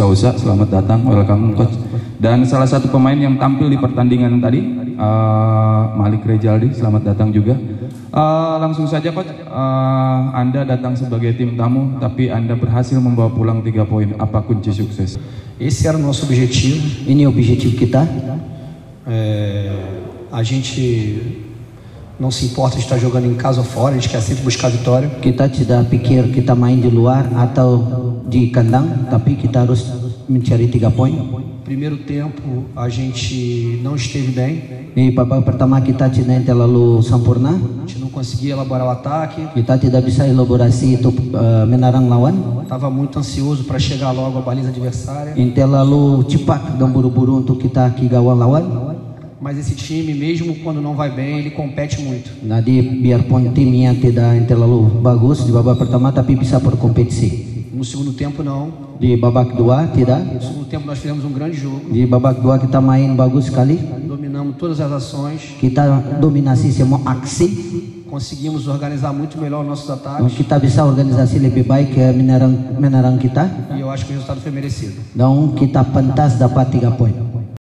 Sousa, selamat datang, welcome coach. Dan salah satu pemain yang tampil di pertandingan tadi, uh, Malik Rejaldi, selamat datang juga. Uh, langsung saja coach, uh, Anda datang sebagai tim tamu, tapi Anda berhasil membawa pulang tiga poin. Apa kunci sukses? Esse era o nosso objetivo. Ini objektif kita. É, a gente não se importa de estar jogando em casa ou fora, a gente quer sempre buscar vitória. Kita tidak pikir kita main di luar atau di kandang, tapi kita harus mencari tiga poin. Primeiro tempo a gente não esteve bem, Di babak pertama kita tidak terlalu sempurna. a gente não conseguia elaborar o ataque, Kita tidak bisa elaborasi untuk uh, menarang lawan. estava muito ansioso para chegar logo à baliza adversária. Terlalu cepat dan buru-buru untuk kita ke gawang lawan. Mas esse time, mesmo quando não vai bem, ele compete muito. Jadi biarpun timnya tidak terlalu bagus di babak pertama tapi bisa berkompetisi. No segundo tempo, não. Di babak dua tidak. No segundo tempo, nós fizemos um grande jogo, Di babak dua kita main bagus sekali. dominamos todas as ações, Kita dominasi semua aksi. conseguimos organizar muito melhor nossos ataques Kita bisa organisasi lebih baik menyerang menyerang kita e eu acho que o resultado foi merecido. dan kita pentas dapat tiga poin.